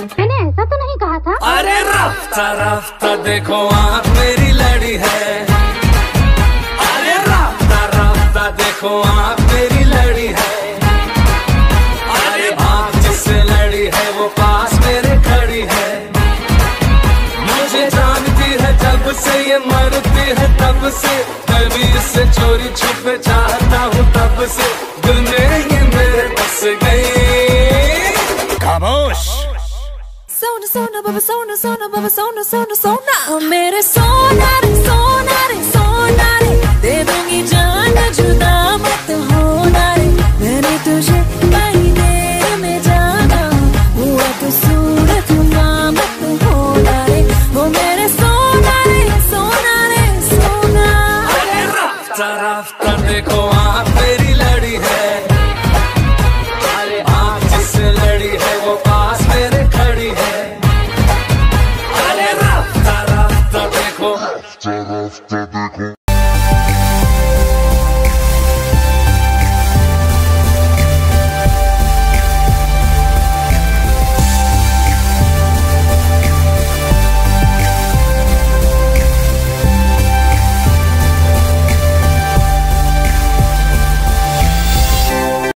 मैंने ऐसा तो नहीं कहा था। अरे रास्ता रास्ता देखो आप, मेरी लड़ी है। अरे रास्ता रास्ता देखो आप, मेरी लड़ी है। अरे आप जिससे लड़ी है, वो पास मेरे खड़ी है। मुझे जानती है, जब से ये मरती है, तब से। कभी इससे चोरी छुपे चाहता हूँ, तब से। दुनिया ये मेरे बस गई। खामोश। सोना सोना, बाबा, सोना सोना, बाबा, सोना सोना सोना। ओ मेरे सोना रे सोना रे सोना रे दे दूँगी जान, जुदा मत होना रे मैंने तुझे महीने में जाना, हुआ तो सूरत होना रे मेरे सोना रे सोना। रे सोना अरे देखो, आप मेरी लड़ी है। after, after the